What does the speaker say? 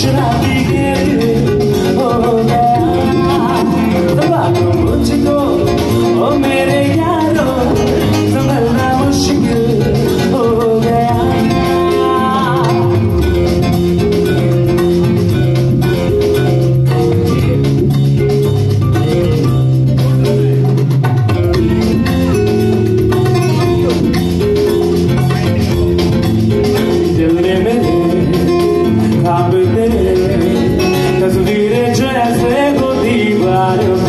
是老 c'è freddo di vario